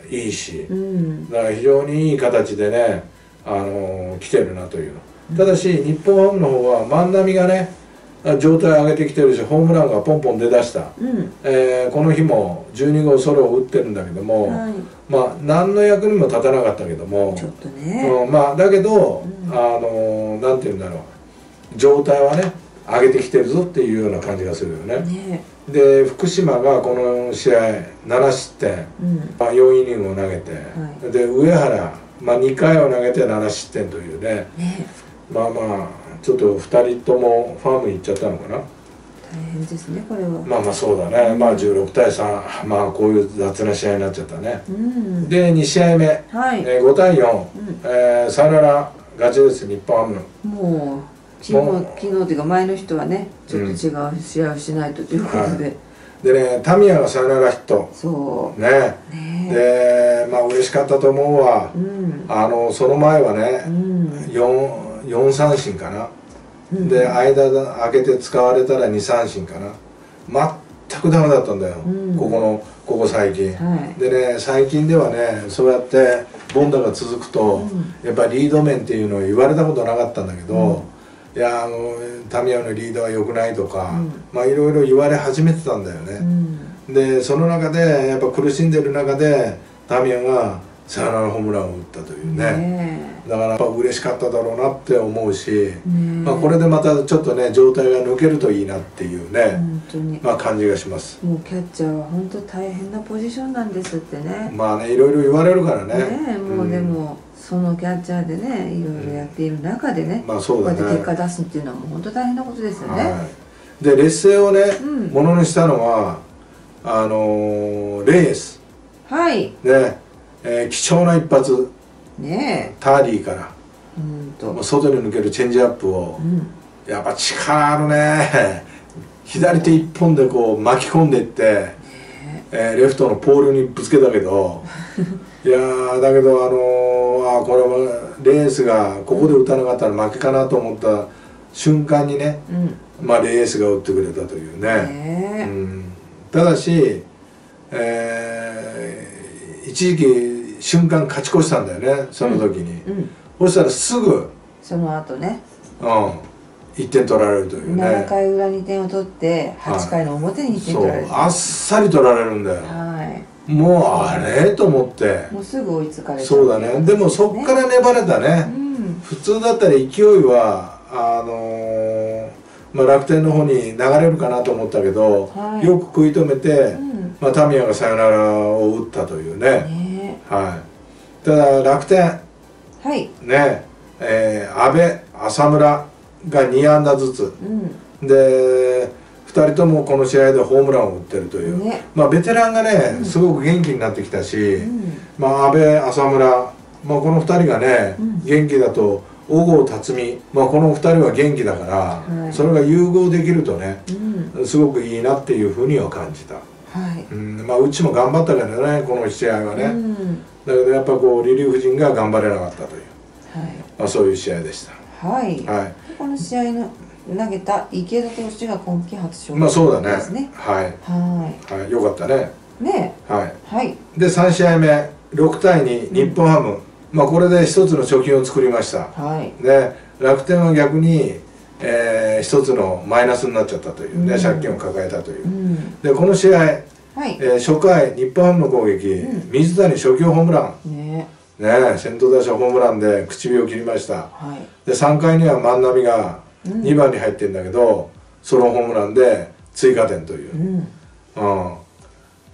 いいし、うん。だから非常にいい形でね、あのー来てるなという。ただし日本ハムの方は万波がねあ状態上げてきてるしホームランがポンポン出だした、うん。えーこの日も12号ソロを打ってるんだけども、はい。まあ何の役にも立たなかったけどもちょっとね。うん、まあだけど、うん。あのーなんて言うんだろう。状態はね上げてきてるぞっていうような感じがするよね。ねで福島がこの試合7失点。えうん。まあ、4イニングを投げて、はで上原、まあ、2回を投げて7失点というね。ねまあまあちょっと2人ともファームに行っちゃったのかな。大変ですねこれは。まあまあそうだね、まあ16対3まあこういう雑な試合になっちゃったね。うん。で2試合目、はい。えー5対4、うん。えーサヨナラ勝ちです日本ハムもう昨日昨日っていうか前の人はねちょっと違う試合をしないとということで、でねタミヤがサヨナラヒットそねう。ね。え。でまあ嬉しかったと思うわ。うん。あのその前はうねん。4, 4三振かな。うん。で間開けて使われたら2三振かな。全くダメだったんだよ、うん。ここのここ最近、はい。でね最近ではねそうやってボンダが続くと、うん。やっぱりリード面っていうのを言われたことなかったんだけど、いやあのタミヤのリードは良くないとか、うん。まあいろいろ言われ始めてたんだよね、うん。でその中でやっぱ苦しんでる中でタミヤがサヨナラホームランを打ったというね。ねだからやっぱ嬉しかっただろうなって思うし、えねえ。まあ、これでまたちょっとね状態が抜けるといいなっていうね、まあ感じがします。もうキャッチャーは本当大変なポジションなんですってね。まあねいろいろ言われるからね。ねえもうでも、そのキャッチャーでねいろいろやっている中でね、まあそうだね。こうやって結果出すっていうのはもう本当大変なことですよね、はい、で劣勢をね、うん。ものにしたのはあのーレイエス。はい。ね、えー貴重な一発。ねターディーから。えうんと。外に抜けるチェンジアップを。うん。やっぱ力あるね。左手一本でこう巻き込んでいって、えーレフトのポールにぶつけたけど いやーだけどあのーあーこれはレースがここで打たなかったら負けかなと思った瞬間にね、うん。まあ、レースが打ってくれたというね、ねうん、ただし、えー一時期瞬間勝ち越したんだよねその時に、えうん。そしたらすぐ、その後ね。うん、1点取られるというね。7回裏に点を取って8回の表に2点取られてあっさり取られるんだよ。はいもうあれ？と思って。もうすぐ追いつかれたそうだね。でもそっから粘れたね、うん。普通だったら勢いはあのーまあ、楽天の方に流れるかなと思ったけど、はい。よく食い止めて、うん。まあ、タミヤがサヨナラを打ったというね。ね。はい。ただ楽天。はい。ね。えー、阿部浅村が2安打ずつ。うん。で2人ともこの試合でホームランを打ってるという、ね。まあ、ベテランがねすごく元気になってきたし、うん。まあ、阿部浅村、まあ、この2人がね、うん。元気だと小郷辰巳、まあ、この2人は元気だから、はい。それが融合できるとねうん。すごくいいなっていうふうには感じた、はい。うん。まあ、うちも頑張ったけどねこの試合はね、うん。だけどやっぱこうリリーフ陣が頑張れなかったという、はいまあ、そういう試合でしたはい、はいこの試合の投げた池田投手が今季初勝利まあそうだね。ですね。はい、ははい、よかったね。いね。はい。はい。で3試合目6対2日本ハム、まあこれで一つの貯金を作りました。はい。で楽天は逆に、えー一つのマイナスになっちゃったという。ね、うん。借金を抱えたという。う、ん。でこの試合、はい。えー初回日本ハムの攻撃、うん。水谷初球ホームラン。ね。ね先頭打者ホームランで唇を切りました。はい。で3回には万波がうん2番に入ってるんだけど、ソロホームランで追加点という。う、ん。うん、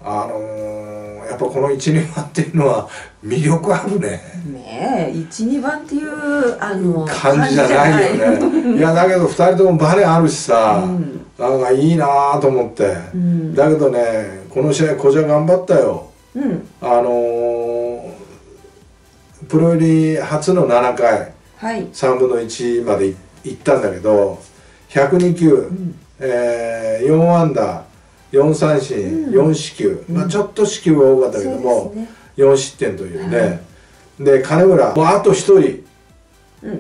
あのーやっぱこの12番っていうのは魅力あるね。ねえ12番っていうあの感じじゃないよね。い。やだけど2人ともバネあるしさ、うん。なんかいいなと思って、うん。だけどねこの試合小ゃ頑張ったよ。うん。あのープロ入り初の7回はい。3分の1までいいったんだけど102球、ん。えー4安打4三振、うん。4四球、まあ、ちょっと四球は多かったけども、ね。4失点というね、で金村もうあと1人。うん。っ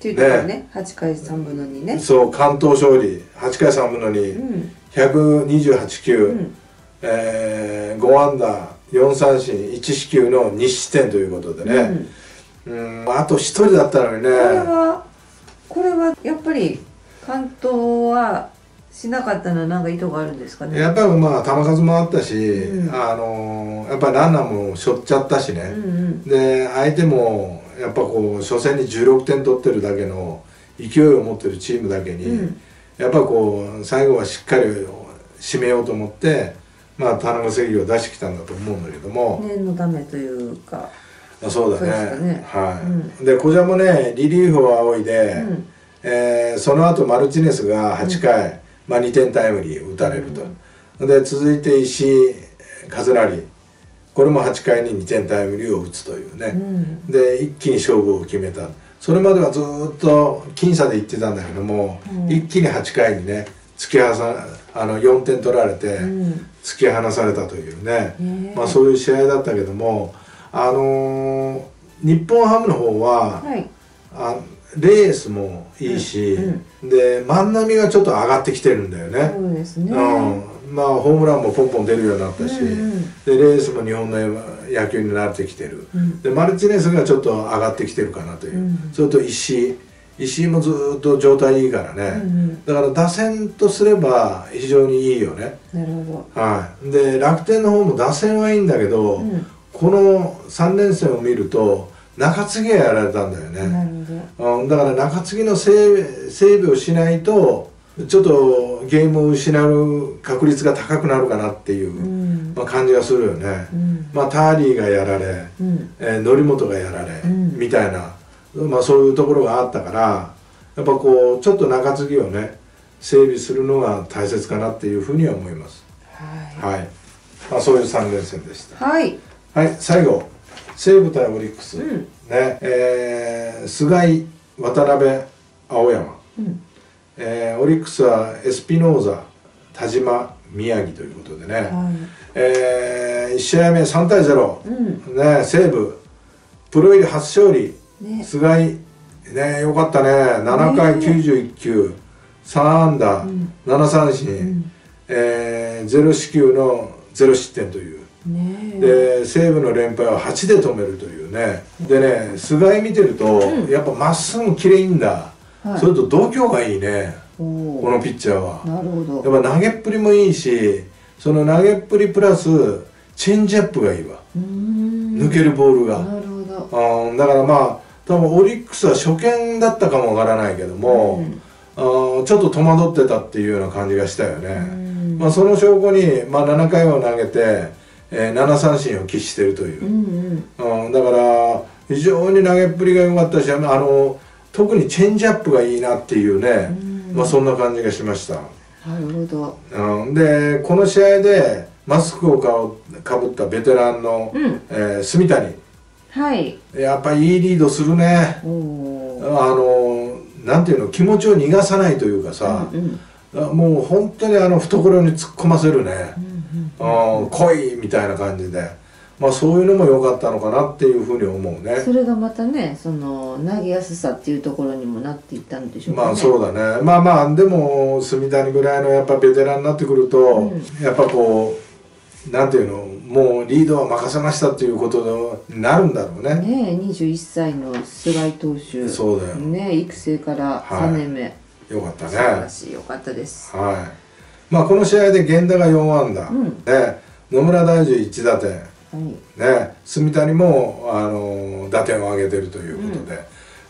ていうところね8回3分の2ね。そう関東勝利。8回3分のう2、ん128球、うん。えー5安打4三振1四球の2失点ということでね、うん。あと1人だったのにね。これはこれはやっぱり関東はしなかったのは何か意図があるんですかね？やっぱりまあ球数もあったし、うん。あのーやっぱりランナーもしょっちゃったしね、うんうん。で相手もやっぱこう初戦に16点取ってるだけの勢いを持ってるチームだけに、うん。やっぱこう最後はしっかり締めようと思ってまあ田中正義を出してきたんだと思うんだけども、念のためというか。まあそうだね。ね。はい、で小島もねリリーフを仰いで、うん。えーその後マルチネスが8回、まあ、2点タイムリー打たれると、で続いて石井和成。これも8回に2点タイムリーを打つというね、うん。で一気に勝負を決めた。それまではずーっと僅差でいってたんだけども、うん。一気に8回にね突き放さあの4点取られてうん。突き放されたというね、ねまあ、そういう試合だったけどもあのー日本ハムの方は、はい。あレースもいいし、うんで万波がちょっと上がってきてるんだよね、そうですね。うん、まあホームランもポンポン出るようになったし、うんうん。でレースも日本の野球に慣れてきてる、うん。でマルチネスがちょっと上がってきてるかなという、うん。それと石井。石井もずーっと状態いいからね、うんうん。だから打線とすれば非常にいいよね。なるほはい。で楽天の方も打線はいいんだけど、どうんこの3連戦を見ると中継ぎがやられたんだよね、うん、だから中継ぎの整整備をしないとちょっとゲームを失う確率が高くなるかなっていう、うん。まあ、感じがするよね、うん。まあ、ターリーがやられ、うん。えー則本がやられ、うん。みたいな、まあ、そういうところがあったからやっぱこうちょっと中継ぎをね整備するのが大切かなっていうふうには思います。ははい、まあ、そういう3連戦でした。いはいはい最後。西武対オリックス、うん。ねえー菅井渡辺青山、うん。えーオリックスはエスピノーザ田島宮城ということでね、はえ1試合目3対0、いうん。ね西武プロ入り初勝利。ね。菅井ねよかったね。7回91球。3安打、うん。7三振、うん。えー0四球の0失点というで西武の連敗は8で止めるというね。でね菅井見てると、うん。やっぱまっすぐきれいんだ、はい。それと度胸がいいね。このピッチャーは。なるほど。やっぱ投げっぷりもいいしその投げっぷりプラスチェンジアップがいいわ。うん。抜けるボールが、なるほど。あーだからまあ多分オリックスは初見だったかもわからないけども、あーちょっと戸惑ってたっていうような感じがしたよね、うん。まあ、その証拠に、まあ、7回を投げて、えー7三振を喫してるという。う、んうん。うんだから非常に投げっぷりが良かったしあの特にチェンジアップがいいなっていうね、うん。まあ、そんな感じがしました、なるほど。うん、でこの試合でマスクをかぶったベテランの、うん。えー住谷。はい。やっぱりいいリードするね。あのなんていうの気持ちを逃がさないというかさ、うん。もう本当にあの懐に突っ込ませるね、うんうん、来いみたいな感じで、まあ、そういうのも良かったのかなっていうふうに思うね。それがまたねその投げやすさっていうところにもなっていったんでしょうかね。まあそうだね。まあまあでも住谷ぐらいのやっぱベテランになってくると、うん。やっぱこうなんていうのもうリードは任せましたっていうことになるんだろうね。ねえ21歳の菅井投手。そうだよ。ねえ育成から3年目、よかったね。素晴らしいよかったです。はいまあこの試合で源田が4安打、うん。ね、野村大樹1打点。はい。ね、住谷もあの打点を上げてるということで、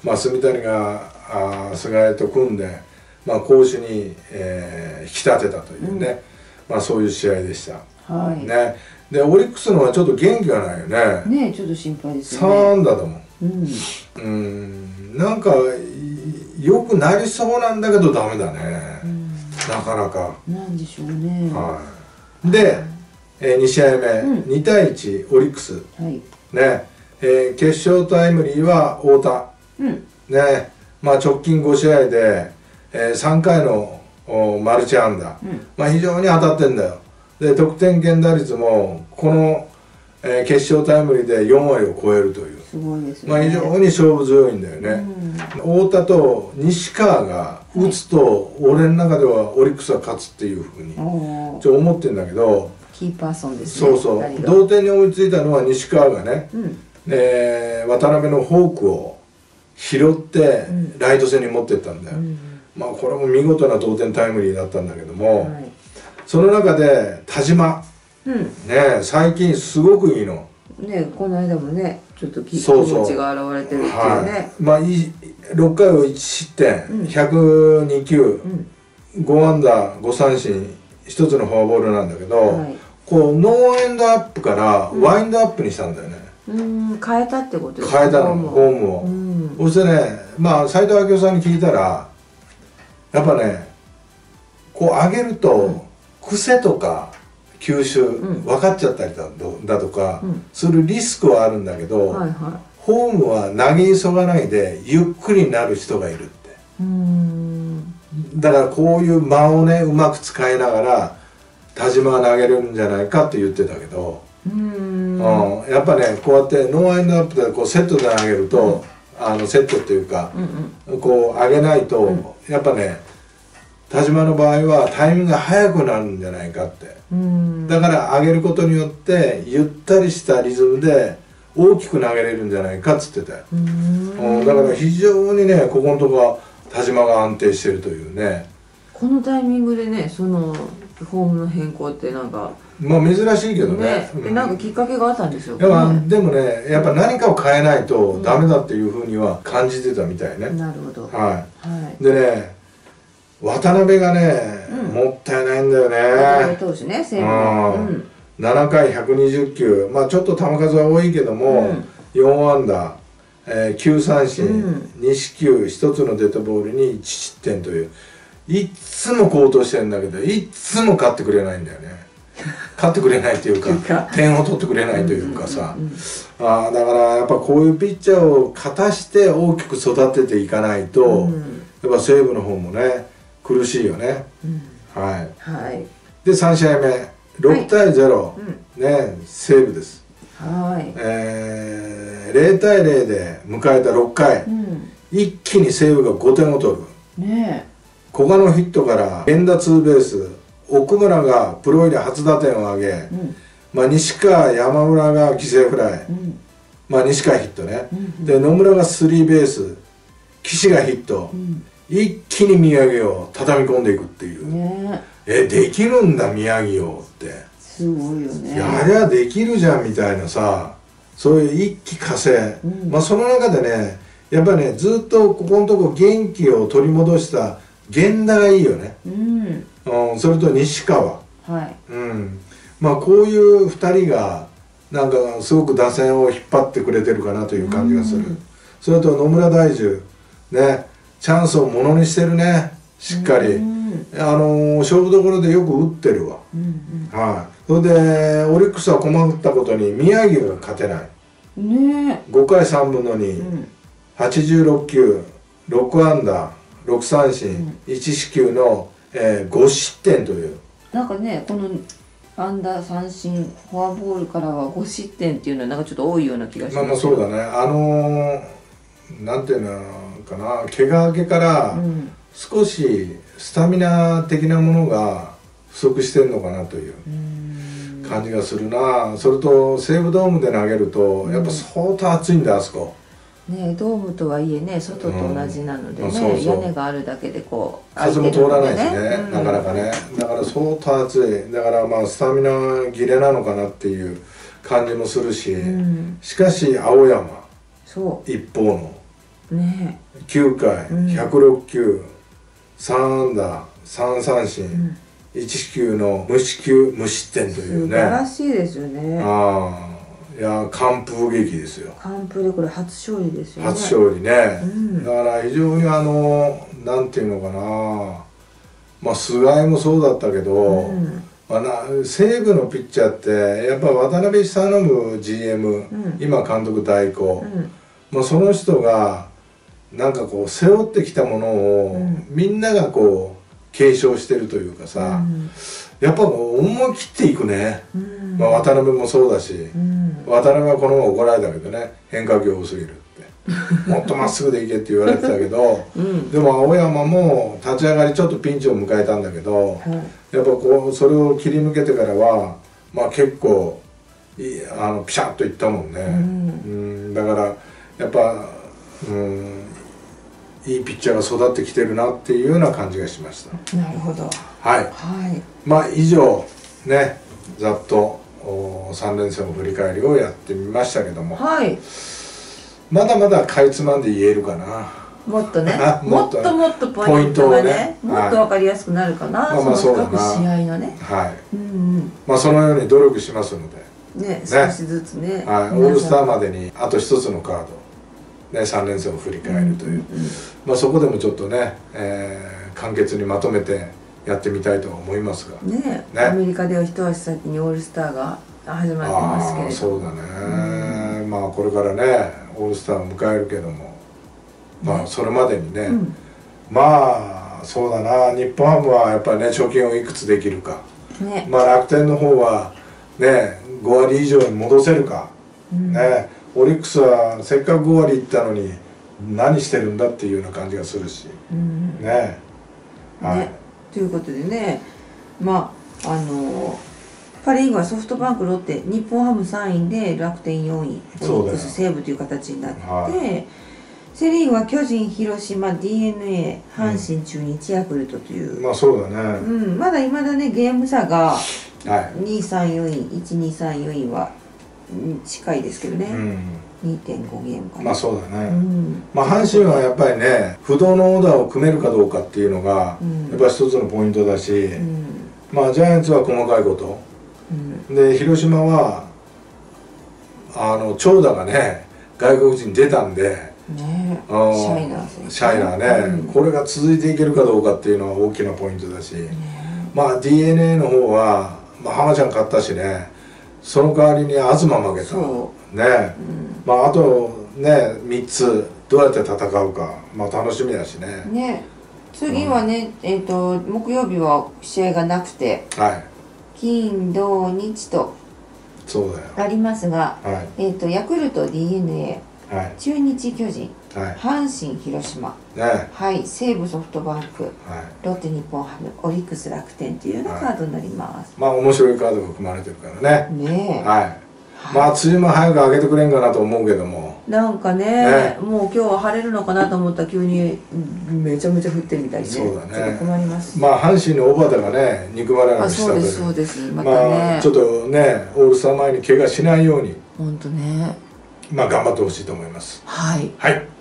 まあ、住谷があー菅井と組んで、まあ、攻守に、えー引き立てたというね、まあ、そういう試合でした、はい。ね。ね、でオリックスのはちょっと元気がないよね。えちょっと心配です3よね。安打だもん。うん。うん。なんかい良くなりそうなんだけどダメだね、なかなか。なんでしょうね。ははい、で、え2試合目、うん。2対1オリックス。い。ね、えー決勝タイムリーは太田。うん。ね。まあ直近5試合で、え3回のおマルチ安打、うん。まあ非常に当たってんだよ。で得点圏打率もこの、えー決勝タイムリーで4割を超えるという、すごいですね。まあ非常に勝負強いんだよね、うん。太田と西川が打つと、俺の中ではオリックスは勝つっていうふうに思ってんだけどキーパーソンですね。そうそう。同点に追いついたのは西川がね、うん。えー渡辺のフォークを拾ってうん。ライト線に持ってったんだよ、うんまあこれも見事な同点タイムリーだったんだけども、はい。その中で田島。うん。ね最近すごくいいの、ねこの間もねちょっと気持ちが現れてるっていうはねい。まあいい6回を1失点、うん。102球うん。5安打5三振1つのフォアボールなんだけど、はい。こうノーエンドアップからワインドアップにしたんだよね、うん。変えたってことです変えたのフォホームを、うん。そしてねまあ斉藤明夫さんに聞いたらやっぱねこう上げると癖とか吸収ん。分かっちゃったりだとだとかうん。するリスクはあるんだけど、はいはホームは投げ急がないでゆっくりになる人がいるって。いうん。だからこういう間をねうまく使いながら田島は投げれるんじゃないかって言ってたけど、うん。うん。やっぱねこうやってノーワインドアップでこうセットで投げると、あのセットっていうか、うんこう上げないと、うん。やっぱね田島の場合はタイミングが速くなるんじゃないかって。うんだから上げることによってゆったりしたリズムで大きく投げれるんじゃないかっつってたよ、うん。うんだから非常にねここのとこは田島が安定してるというね。このタイミングでねそのフォームの変更ってなんかまあ珍しいけどね。ねなんかきっかけがあったんですよ。やっぱねでもねやっぱ何かを変えないとダメだっていうふうには感じてたみたいね、なるほど。ははいい。でね渡辺がね、うん。もったいないんだよ渡ね辺投手ね西武うの。うん。ん。7回120球。まあちょっと球数は多いけども、4安打、えー9三振、うん。2四球1つのデッドボールに1失点という。いっつも好投してるんだけどいっつも勝ってくれないんだよね。勝ってくれないっていうか。点を取ってくれないというかさ、うんうん。あーだからやっぱこういうピッチャーを勝たして大きく育てていかないと、うん。やっぱ西武の方もね苦しいよね。うん。はい。はい。で3試合目。6対0、うんね西武です。はい。えー、0対0で迎えた6回、うん。一気に西武が5点を取る。ね古賀のヒットから源田ツーベース。奥村がプロ入り初打点を挙げ、えうん。まあ、西川山村が犠牲フライ、うん。まあ、西川ヒットね、うん。で野村がスリーベース。岸がヒット、うん一気に宮城を畳み込んでいくっていう、ね。えできるんだ宮城をって。すすごいよね。やりゃできるじゃんみたいなさ。そういう一気呵成、うん。まあその中でねやっぱりねずっとここのとこ元気を取り戻した源田がいいよね、うん。うん、それと西川。はい。うん。まあこういう2人がなんかすごく打線を引っ張ってくれてるかなという感じがする、うん。それと野村大樹ねチャンスをものにしてるね。しっかり、うん。あのー勝負どころでよく打ってるわ。うんはい。それでオリックスは困ったことに宮城が勝てない。うんね5回3分のえ、う2、ん、86球。6安打。6三振、1四球の、えー5失点という。なんかねこのアンダー三振フォアボールからは5失点っていうのはなんかちょっと多いような気がしまあますまあそうだね。あのーなんていうのかな。怪我明けからうん少しスタミナ的なものが不足してるのかなといううん感じがするな。それと西武ドームで投げるとやっぱ相当暑いんだあそこ。ねドームとはいえね外と同じなのでね、うん。そうそう。屋根があるだけでこう風も通らないしね開てるのでなかなかね。だから相当暑い。だからまあスタミナ切れなのかなっていう感じもするし、うん、しかし青山そ一方のうね。9回うん。106球3安打3三振、ん。1四球の無四球無失点という素晴らねしいですよね。ああいや完封劇ですよ。完封でこれ初勝利ですよね。初勝利ね、うん。だから非常にあのなんていうのかな。まあ菅井もそうだったけど、うん。まあ、な西武のピッチャーってやっぱ渡辺久信 GM、ん。今監督代行、うん。まあ、その人がなんかこう背負ってきたものを、うん。みんながこう継承してるというかさ、やっぱもう思い切っていくね、うん。まあ、渡辺もそうだし、うん。渡辺はこのまま怒られたけどね変化球多すぎるって。もっとまっすぐでいけって言われてたけどうん。でも青山も立ち上がりちょっとピンチを迎えたんだけどはい。やっぱこうそれを切り抜けてからはまあ結構いいあのピシャッといったもんね、うん。うん。だからやっぱうんいいピッチャーが育ってきてるなっていうような感じがしました。なるほど。はい。はい。まあ以上ねざっと3連戦の振り返りをやってみましたけども。はい。まだまだかいつまんで言えるかな。もっとね。あ ももっともっとポイントがねポイントをねもっとわかりやすくなるかな、まあまあそうだ試合のね。はい。うんまあそのように努力しますので。うんね少しずつね。はい、オールスターまでにあと一つのカード、ね、3連戦を振り返るという、まあ、そこでもちょっとね、えー簡潔にまとめてやってみたいと思いますが。うんね。ねアメリカでは一足先にオールスターが始まってますけれど。そうだね、まあこれからねオールスターを迎えるけども。まあそれまでにね、うん。まあそうだな。日本ハムはやっぱりね貯金をいくつできるか。ね。まあ楽天の方はね5割以上に戻せるか、うん。ねオリックスはせっかく5割いったのに何してるんだっていうような感じがするし。うんね。はい、ね。ということでね。まああのパ・リーグはソフトバンクロッテ日本ハム3位で楽天4位オリックス西武という形になって、はセ・リーグは巨人広島 d n a 阪神中日ヤクルトという、まあそうだうね、ん。まだいまだねゲーム差がはい、234位1234位はうん近いですけどね、うん、2.5ゲームかな、まあそうだね、うん。まあ阪神はやっぱりね不動のオーダーを組めるかどうかっていうのがうん。やっぱり一つのポイントだし、うん。まあジャイアンツは細かいこと。うん。で広島はあの長打がね外国人出たんでシャイナー選手シャイナーね、うん。これが続いていけるかどうかっていうのは大きなポイントだし、ねまあ d n a の方は、まあ、浜ちゃん勝ったしねその代わりに東負けた。そねう。んまああとね3つどうやって戦うか。まあ楽しみだしね。ね。次はね、えっ、と木曜日は試合がなくてはい。金土日とそうだよ。ありますが、はい。えっ、とヤクルト d n a はい。中日巨人はい。阪神広島。ねははい。西武ソフトバンク。い。ロッテ日本ハムオリックス楽天というようなカードになります、まあ面白いカードが組まれてるからね。ねえ、はい。まあ梅雨も早く上げてくれんかなと思うけども。なんかねねもう今日は晴れるのかなと思ったら急にうんめちゃめちゃ降ってるみたいにね。そうだね。困ります、まあ阪神の小畑がね憎まれなあくしたですそうです。またまね、あちょっとねオールスター前に怪我しないように。ほんとね。まあ頑張ってほしいと思います。はい。はい